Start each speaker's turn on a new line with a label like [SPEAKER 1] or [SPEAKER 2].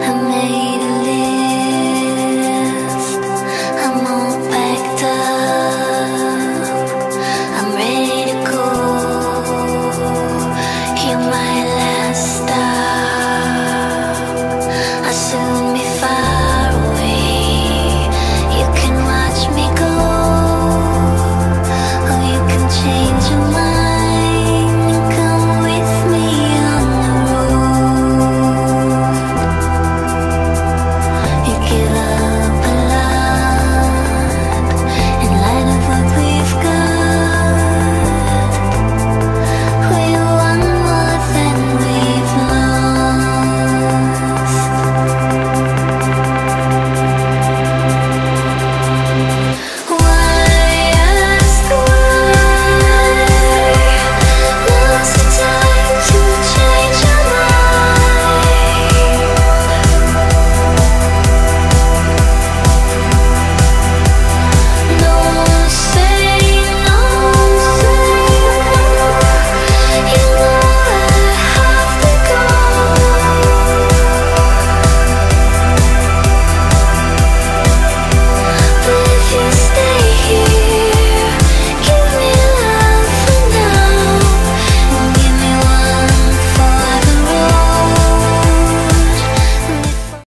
[SPEAKER 1] 很美。